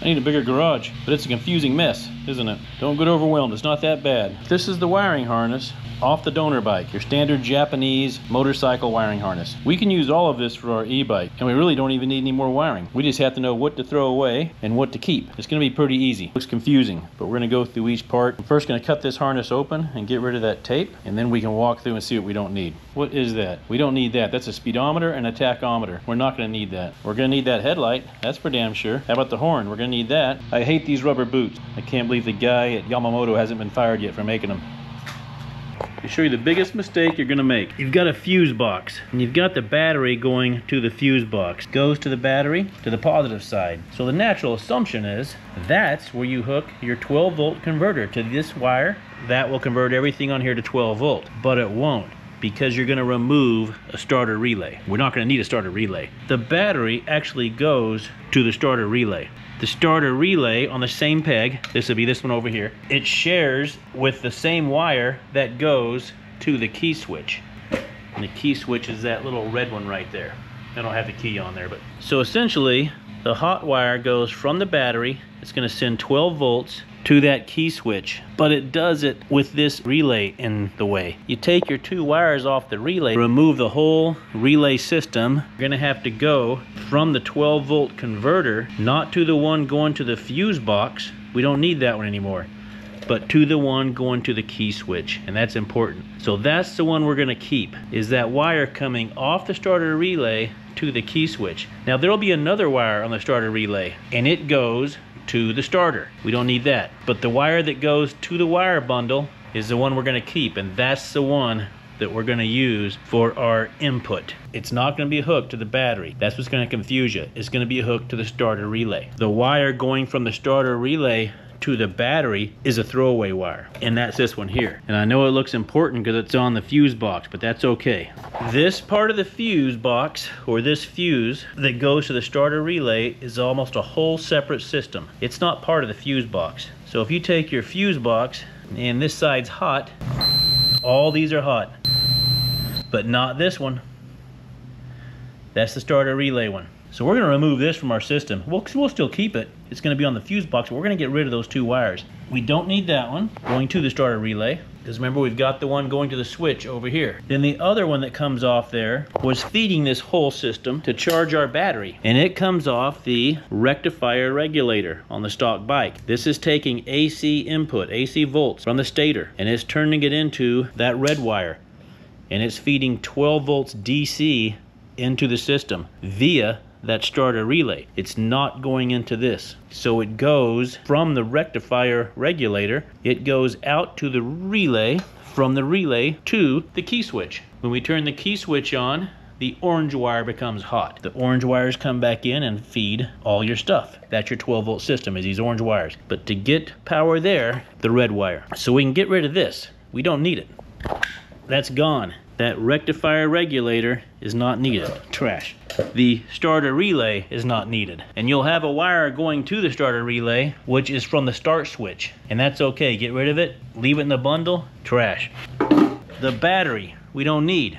I need a bigger garage, but it's a confusing mess, isn't it? Don't get overwhelmed, it's not that bad. This is the wiring harness off the donor bike, your standard Japanese motorcycle wiring harness. We can use all of this for our e-bike, and we really don't even need any more wiring. We just have to know what to throw away and what to keep. It's gonna be pretty easy. Looks confusing, but we're gonna go through each part. I'm first gonna cut this harness open and get rid of that tape, and then we can walk through and see what we don't need. What is that? We don't need that. That's a speedometer and a tachometer. We're not gonna need that. We're gonna need that headlight, that's for damn sure. How about the horn? We're gonna need that. I hate these rubber boots. I can't believe the guy at Yamamoto hasn't been fired yet for making them. To show you the biggest mistake you're gonna make. You've got a fuse box, and you've got the battery going to the fuse box. Goes to the battery, to the positive side. So the natural assumption is, that's where you hook your 12 volt converter to this wire. That will convert everything on here to 12 volt, but it won't because you're going to remove a starter relay. We're not going to need a starter relay. The battery actually goes to the starter relay. The starter relay on the same peg, this would be this one over here, it shares with the same wire that goes to the key switch. And the key switch is that little red one right there. I don't have the key on there, but. So essentially, the hot wire goes from the battery, it's gonna send 12 volts to that key switch, but it does it with this relay in the way. You take your two wires off the relay, remove the whole relay system. You're gonna have to go from the 12 volt converter, not to the one going to the fuse box. We don't need that one anymore but to the one going to the key switch and that's important so that's the one we're going to keep is that wire coming off the starter relay to the key switch now there'll be another wire on the starter relay and it goes to the starter. We don't need that. But the wire that goes to the wire bundle is the one we're gonna keep and that's the one that we're gonna use for our input. It's not gonna be hooked to the battery. That's what's gonna confuse you. It's gonna be hooked to the starter relay. The wire going from the starter relay to the battery is a throwaway wire. And that's this one here. And I know it looks important because it's on the fuse box but that's okay. This part of the fuse box or this fuse that goes to the starter relay is almost a whole separate system. It's not part of the fuse box. So if you take your fuse box and this side's hot all these are hot. But not this one. That's the starter relay one so we're going to remove this from our system. We'll, we'll still keep it. It's going to be on the fuse box, we're going to get rid of those two wires. We don't need that one going to the starter relay. Because remember, we've got the one going to the switch over here. Then the other one that comes off there was feeding this whole system to charge our battery. And it comes off the rectifier regulator on the stock bike. This is taking AC input, AC volts from the stator, and it's turning it into that red wire. And it's feeding 12 volts DC into the system via that starter relay. It's not going into this. So it goes from the rectifier regulator, it goes out to the relay, from the relay to the key switch. When we turn the key switch on, the orange wire becomes hot. The orange wires come back in and feed all your stuff. That's your 12 volt system is these orange wires. But to get power there, the red wire. So we can get rid of this. We don't need it. That's gone. That rectifier regulator is not needed. Trash the starter relay is not needed. And you'll have a wire going to the starter relay, which is from the start switch. And that's okay, get rid of it, leave it in the bundle, trash. The battery, we don't need,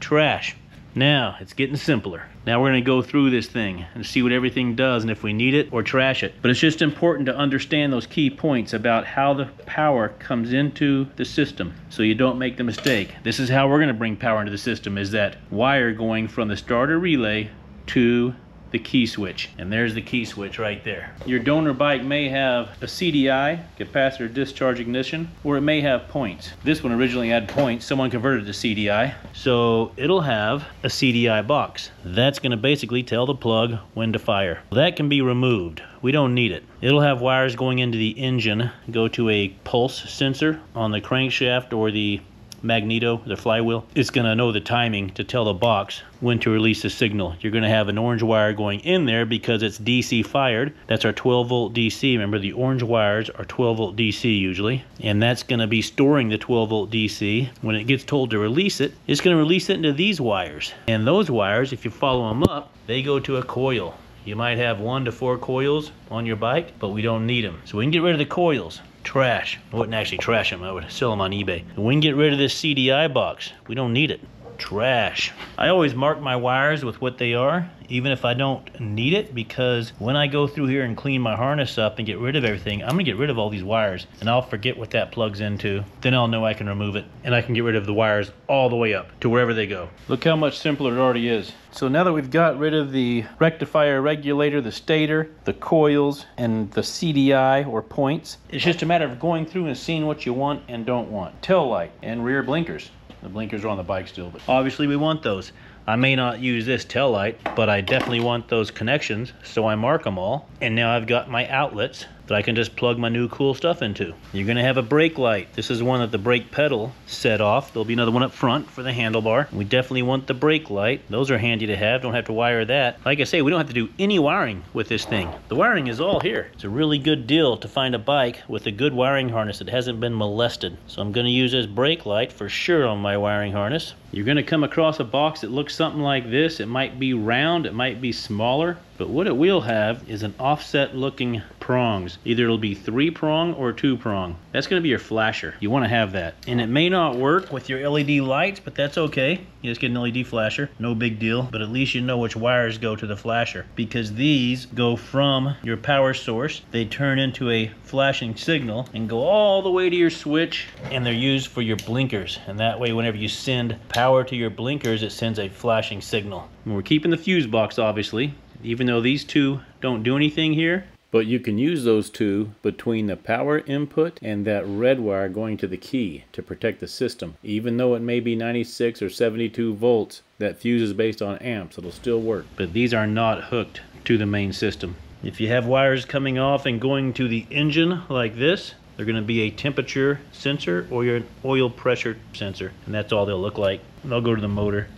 trash. Now, it's getting simpler. Now we're gonna go through this thing and see what everything does and if we need it or trash it. But it's just important to understand those key points about how the power comes into the system so you don't make the mistake. This is how we're gonna bring power into the system is that wire going from the starter relay to the key switch. And there's the key switch right there. Your donor bike may have a CDI, capacitor discharge ignition, or it may have points. This one originally had points. Someone converted to CDI. So it'll have a CDI box. That's gonna basically tell the plug when to fire. That can be removed. We don't need it. It'll have wires going into the engine, go to a pulse sensor on the crankshaft or the magneto, the flywheel, it's going to know the timing to tell the box when to release the signal. You're going to have an orange wire going in there because it's DC fired. That's our 12 volt DC. Remember, the orange wires are 12 volt DC usually, and that's going to be storing the 12 volt DC. When it gets told to release it, it's going to release it into these wires. And those wires, if you follow them up, they go to a coil. You might have one to four coils on your bike, but we don't need them. So we can get rid of the coils trash. I wouldn't actually trash them, I would sell them on eBay. And we can get rid of this CDI box. We don't need it. Trash. I always mark my wires with what they are, even if I don't need it, because when I go through here and clean my harness up and get rid of everything, I'm gonna get rid of all these wires and I'll forget what that plugs into. Then I'll know I can remove it and I can get rid of the wires all the way up to wherever they go. Look how much simpler it already is. So now that we've got rid of the rectifier regulator, the stator, the coils, and the CDI or points, it's just a matter of going through and seeing what you want and don't want. Tail light and rear blinkers. The blinkers are on the bike still, but obviously we want those. I may not use this tail light, but I definitely want those connections, so I mark them all. And now I've got my outlets that I can just plug my new cool stuff into. You're gonna have a brake light. This is one that the brake pedal set off. There'll be another one up front for the handlebar. We definitely want the brake light. Those are handy to have, don't have to wire that. Like I say, we don't have to do any wiring with this thing. The wiring is all here. It's a really good deal to find a bike with a good wiring harness that hasn't been molested. So I'm gonna use this brake light for sure on my wiring harness. You're gonna come across a box that looks something like this. It might be round, it might be smaller, but what it will have is an offset looking prongs. Either it'll be three prong or two prong. That's gonna be your flasher. You wanna have that. And it may not work with your LED lights, but that's okay. You just get an LED flasher, no big deal, but at least you know which wires go to the flasher because these go from your power source. They turn into a flashing signal and go all the way to your switch and they're used for your blinkers. And that way, whenever you send power to your blinkers, it sends a flashing signal. And we're keeping the fuse box, obviously, even though these two don't do anything here, but you can use those two between the power input and that red wire going to the key to protect the system. Even though it may be 96 or 72 volts, that fuse is based on amps. It'll still work. But these are not hooked to the main system. If you have wires coming off and going to the engine like this, they're going to be a temperature sensor or your oil pressure sensor. And that's all they'll look like. They'll go to the motor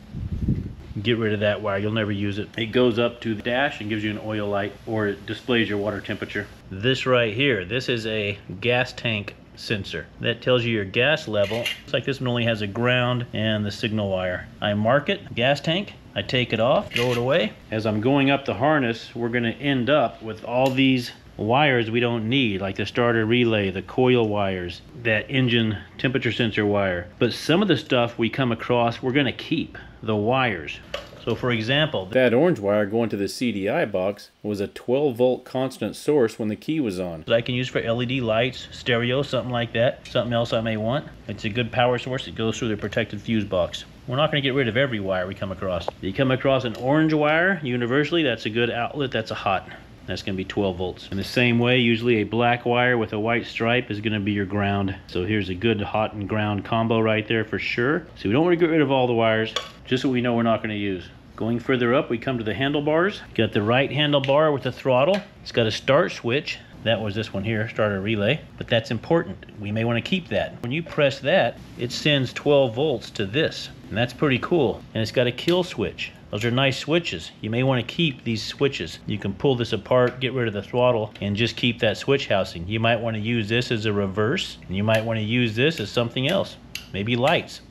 get rid of that wire. You'll never use it. It goes up to the dash and gives you an oil light or it displays your water temperature. This right here this is a gas tank sensor that tells you your gas level. Looks like this one only has a ground and the signal wire. I mark it gas tank I take it off, throw it away. As I'm going up the harness, we're gonna end up with all these wires we don't need, like the starter relay, the coil wires, that engine temperature sensor wire. But some of the stuff we come across, we're gonna keep, the wires. So for example, that orange wire going to the CDI box was a 12 volt constant source when the key was on. That I can use for LED lights, stereo, something like that, something else I may want. It's a good power source. It goes through the protected fuse box. We're not going to get rid of every wire we come across. If you come across an orange wire, universally, that's a good outlet, that's a hot. That's going to be 12 volts. In the same way, usually a black wire with a white stripe is going to be your ground. So here's a good hot and ground combo right there for sure. So we don't want to get rid of all the wires, just what we know we're not going to use. Going further up, we come to the handlebars. Got the right handlebar with the throttle. It's got a start switch. That was this one here, starter relay, but that's important. We may want to keep that. When you press that, it sends 12 volts to this, and that's pretty cool. And it's got a kill switch. Those are nice switches. You may want to keep these switches. You can pull this apart, get rid of the throttle, and just keep that switch housing. You might want to use this as a reverse, and you might want to use this as something else. Maybe lights.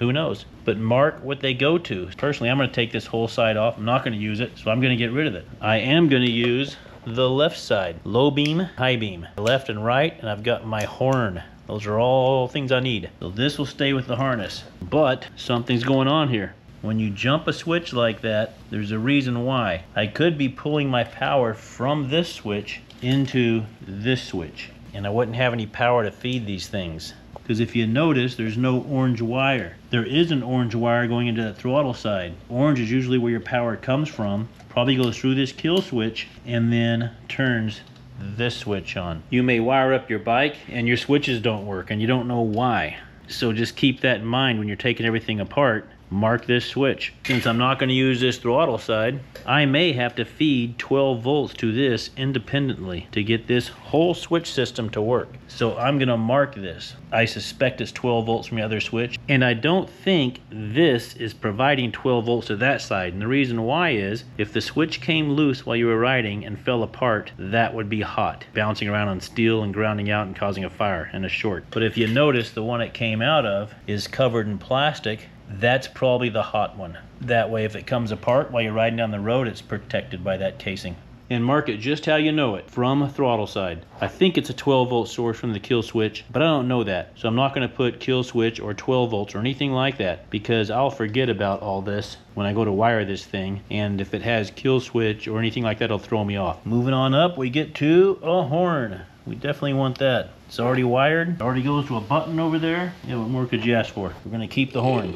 Who knows? But mark what they go to. Personally, I'm going to take this whole side off. I'm not going to use it, so I'm going to get rid of it. I am going to use the left side. Low beam, high beam. Left and right, and I've got my horn. Those are all things I need. So this will stay with the harness. But something's going on here. When you jump a switch like that, there's a reason why. I could be pulling my power from this switch into this switch, and I wouldn't have any power to feed these things. Because if you notice, there's no orange wire. There is an orange wire going into the throttle side. Orange is usually where your power comes from. Probably goes through this kill switch and then turns this switch on. You may wire up your bike and your switches don't work and you don't know why. So just keep that in mind when you're taking everything apart mark this switch. Since I'm not going to use this throttle side, I may have to feed 12 volts to this independently to get this whole switch system to work. So I'm going to mark this. I suspect it's 12 volts from the other switch, and I don't think this is providing 12 volts to that side. And the reason why is if the switch came loose while you were riding and fell apart, that would be hot, bouncing around on steel and grounding out and causing a fire and a short. But if you notice, the one it came out of is covered in plastic that's probably the hot one. That way, if it comes apart while you're riding down the road, it's protected by that casing. and mark it just how you know it from throttle side. I think it's a 12 volt source from the kill switch, but I don't know that. So I'm not going to put kill switch or 12 volts or anything like that because I'll forget about all this when I go to wire this thing. And if it has kill switch or anything like that, it'll throw me off. Moving on up, we get to a horn. We definitely want that. It's already wired. It already goes to a button over there. Yeah, what more could you ask for? We're gonna keep the horn.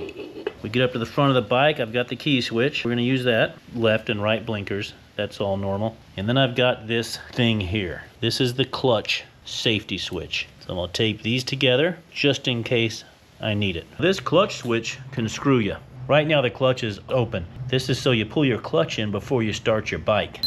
We get up to the front of the bike. I've got the key switch. We're gonna use that. Left and right blinkers. That's all normal. And then I've got this thing here. This is the clutch safety switch. So I'm gonna tape these together just in case I need it. This clutch switch can screw you. Right now the clutch is open. This is so you pull your clutch in before you start your bike.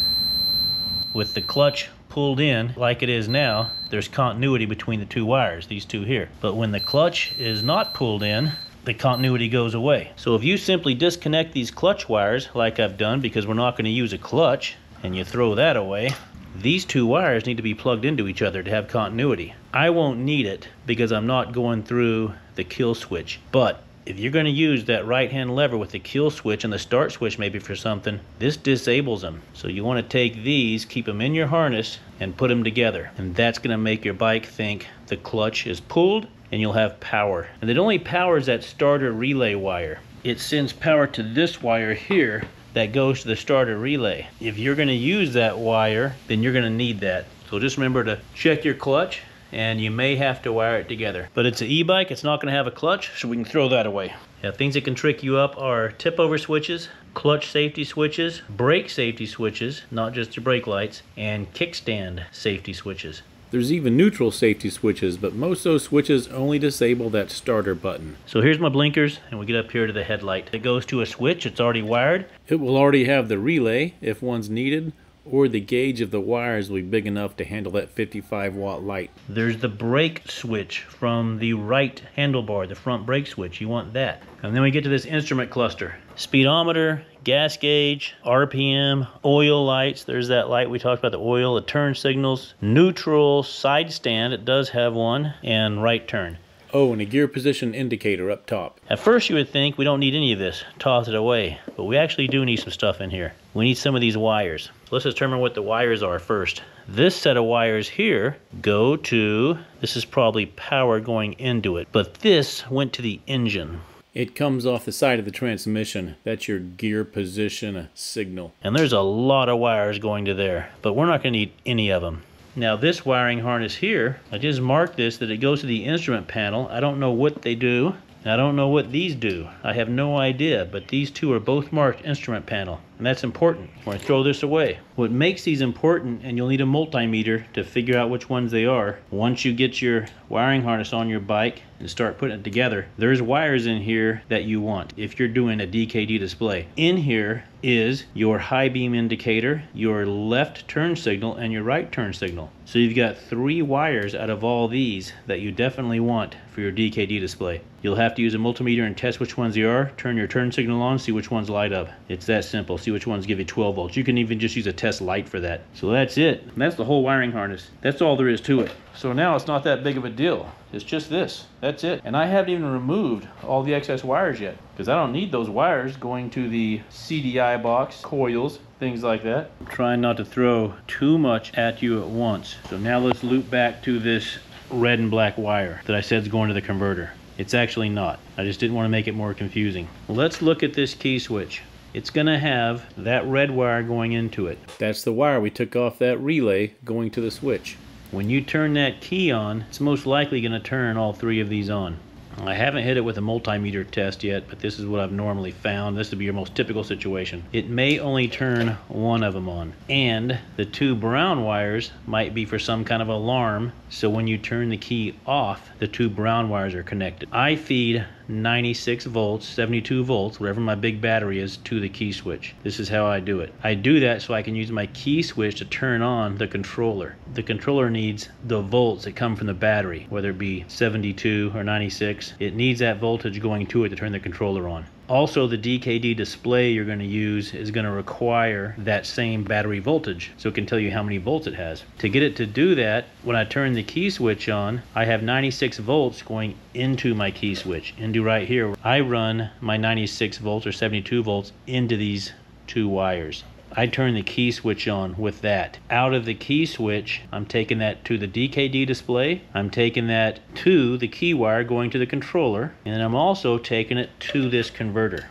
With the clutch pulled in like it is now, there's continuity between the two wires, these two here. But when the clutch is not pulled in, the continuity goes away. So if you simply disconnect these clutch wires like I've done because we're not going to use a clutch and you throw that away, these two wires need to be plugged into each other to have continuity. I won't need it because I'm not going through the kill switch. But if you're going to use that right hand lever with the kill switch and the start switch maybe for something, this disables them. So you want to take these, keep them in your harness, and put them together. And that's going to make your bike think the clutch is pulled and you'll have power. And it only powers that starter relay wire. It sends power to this wire here that goes to the starter relay. If you're going to use that wire, then you're going to need that. So just remember to check your clutch and you may have to wire it together. But it's an e-bike, it's not gonna have a clutch, so we can throw that away. Yeah, things that can trick you up are tip over switches, clutch safety switches, brake safety switches, not just your brake lights, and kickstand safety switches. There's even neutral safety switches, but most of those switches only disable that starter button. So here's my blinkers, and we get up here to the headlight. It goes to a switch, it's already wired. It will already have the relay if one's needed, or the gauge of the wires will be big enough to handle that 55 watt light. There's the brake switch from the right handlebar, the front brake switch. You want that. And then we get to this instrument cluster. Speedometer, gas gauge, RPM, oil lights. There's that light we talked about, the oil, the turn signals, neutral, side stand, it does have one, and right turn. Oh, and a gear position indicator up top. At first you would think we don't need any of this, toss it away, but we actually do need some stuff in here. We need some of these wires. Let's determine what the wires are first. This set of wires here go to, this is probably power going into it, but this went to the engine. It comes off the side of the transmission. That's your gear position signal. And there's a lot of wires going to there, but we're not going to need any of them. Now this wiring harness here, I just marked this that it goes to the instrument panel. I don't know what they do. I don't know what these do. I have no idea, but these two are both marked instrument panel, and that's important. We're gonna throw this away. What makes these important, and you'll need a multimeter to figure out which ones they are, once you get your wiring harness on your bike and start putting it together, there's wires in here that you want if you're doing a DKD display. In here is your high beam indicator, your left turn signal, and your right turn signal. So you've got three wires out of all these that you definitely want for your DKD display. You'll have to use a multimeter and test which ones they are, turn your turn signal on, see which ones light up. It's that simple. See which ones give you 12 volts. You can even just use a test light for that. So that's it. That's the whole wiring harness. That's all there is to it. So now it's not that big of a deal. It's just this. That's it. And I haven't even removed all the excess wires yet because I don't need those wires going to the CDI box, coils, things like that. I'm trying not to throw too much at you at once. So now let's loop back to this red and black wire that I said is going to the converter. It's actually not. I just didn't want to make it more confusing. Let's look at this key switch. It's going to have that red wire going into it. That's the wire we took off that relay going to the switch. When you turn that key on, it's most likely going to turn all three of these on. I haven't hit it with a multimeter test yet, but this is what I've normally found. This would be your most typical situation. It may only turn one of them on. And the two brown wires might be for some kind of alarm, so when you turn the key off, the two brown wires are connected. I feed 96 volts, 72 volts, whatever my big battery is, to the key switch. This is how I do it. I do that so I can use my key switch to turn on the controller. The controller needs the volts that come from the battery, whether it be 72 or 96. It needs that voltage going to it to turn the controller on. Also, the DKD display you're going to use is going to require that same battery voltage, so it can tell you how many volts it has. To get it to do that, when I turn the key switch on, I have 96 volts going into my key switch, into right here. I run my 96 volts or 72 volts into these two wires. I turn the key switch on with that. Out of the key switch, I'm taking that to the DKD display. I'm taking that to the key wire going to the controller. And I'm also taking it to this converter.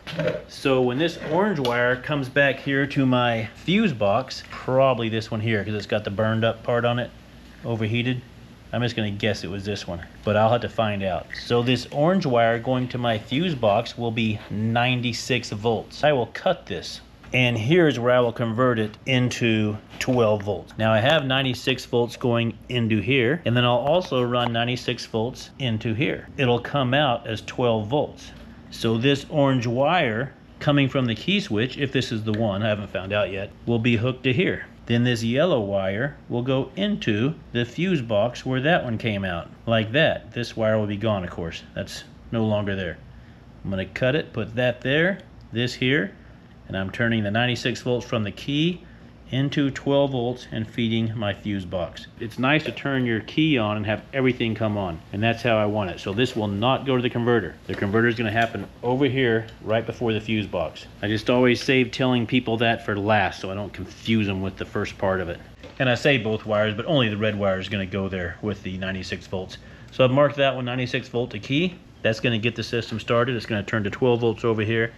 So when this orange wire comes back here to my fuse box, probably this one here because it's got the burned up part on it, overheated. I'm just gonna guess it was this one, but I'll have to find out. So this orange wire going to my fuse box will be 96 volts. I will cut this and here's where I will convert it into 12 volts. Now I have 96 volts going into here, and then I'll also run 96 volts into here. It'll come out as 12 volts. So this orange wire coming from the key switch, if this is the one, I haven't found out yet, will be hooked to here. Then this yellow wire will go into the fuse box where that one came out, like that. This wire will be gone, of course. That's no longer there. I'm gonna cut it, put that there, this here, and I'm turning the 96 volts from the key into 12 volts and feeding my fuse box. It's nice to turn your key on and have everything come on and that's how I want it. So this will not go to the converter. The converter is going to happen over here right before the fuse box. I just always save telling people that for last so I don't confuse them with the first part of it. And I say both wires but only the red wire is going to go there with the 96 volts. So I've marked that one 96 volt to key. That's going to get the system started. It's going to turn to 12 volts over here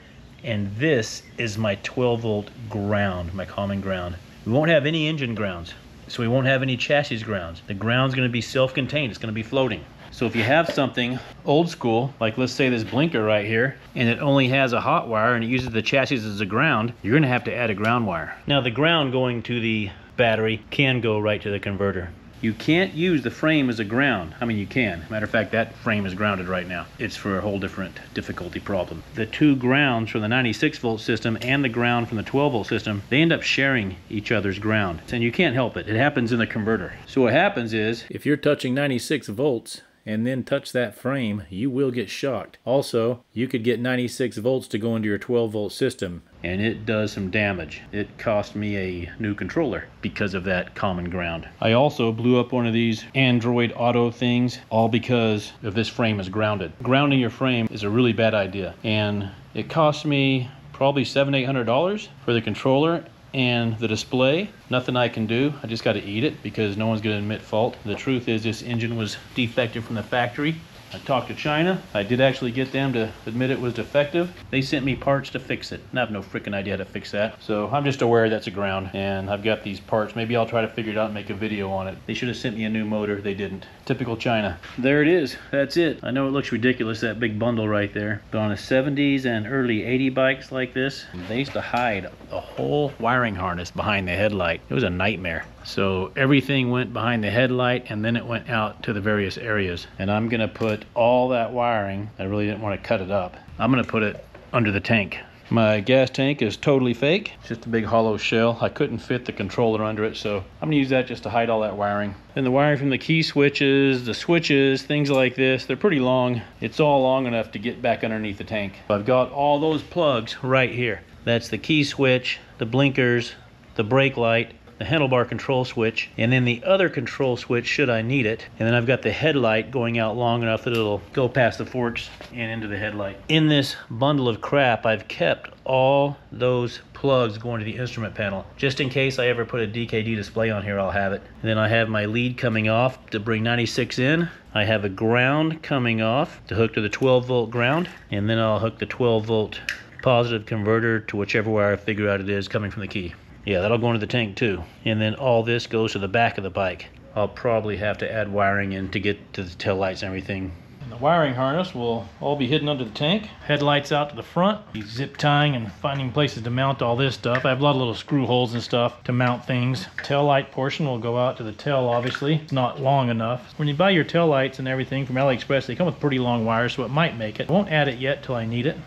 and this is my 12 volt ground, my common ground. We won't have any engine grounds, so we won't have any chassis grounds. The ground's gonna be self-contained, it's gonna be floating. So if you have something old school, like let's say this blinker right here, and it only has a hot wire and it uses the chassis as a ground, you're gonna have to add a ground wire. Now the ground going to the battery can go right to the converter. You can't use the frame as a ground. I mean, you can. Matter of fact, that frame is grounded right now. It's for a whole different difficulty problem. The two grounds from the 96 volt system and the ground from the 12 volt system, they end up sharing each other's ground. And you can't help it. It happens in the converter. So what happens is... If you're touching 96 volts, and then touch that frame, you will get shocked. Also, you could get 96 volts to go into your 12 volt system. And it does some damage. It cost me a new controller because of that common ground. I also blew up one of these Android Auto things, all because of this frame is grounded. Grounding your frame is a really bad idea. And it cost me probably seven, eight hundred dollars for the controller and the display, nothing I can do. I just got to eat it because no one's going to admit fault. The truth is this engine was defective from the factory. I talked to China. I did actually get them to admit it was defective. They sent me parts to fix it. And I have no freaking idea how to fix that. So I'm just aware that's a ground and I've got these parts. Maybe I'll try to figure it out and make a video on it. They should have sent me a new motor. They didn't. Typical China. There it is. That's it. I know it looks ridiculous, that big bundle right there. But on the 70s and early 80 bikes like this, they used to hide the whole wiring harness behind the headlight. It was a nightmare. So everything went behind the headlight and then it went out to the various areas. And I'm gonna put all that wiring, I really didn't wanna cut it up. I'm gonna put it under the tank. My gas tank is totally fake. It's just a big hollow shell. I couldn't fit the controller under it, so I'm gonna use that just to hide all that wiring. And the wiring from the key switches, the switches, things like this, they're pretty long. It's all long enough to get back underneath the tank. I've got all those plugs right here. That's the key switch, the blinkers, the brake light, the handlebar control switch, and then the other control switch should I need it. And then I've got the headlight going out long enough that it'll go past the forks and into the headlight. In this bundle of crap, I've kept all those plugs going to the instrument panel. Just in case I ever put a DKD display on here, I'll have it. And then I have my lead coming off to bring 96 in. I have a ground coming off to hook to the 12 volt ground. And then I'll hook the 12 volt positive converter to whichever wire I figure out it is coming from the key. Yeah, that'll go into the tank too. And then all this goes to the back of the bike. I'll probably have to add wiring in to get to the tail lights and everything. And the wiring harness will all be hidden under the tank. Headlights out to the front. Zip tying and finding places to mount all this stuff. I have a lot of little screw holes and stuff to mount things. Tail light portion will go out to the tail, obviously. It's not long enough. When you buy your tail lights and everything from AliExpress, they come with pretty long wires, so it might make it. I won't add it yet till I need it.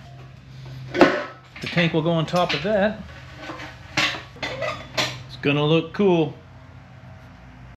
The tank will go on top of that gonna look cool.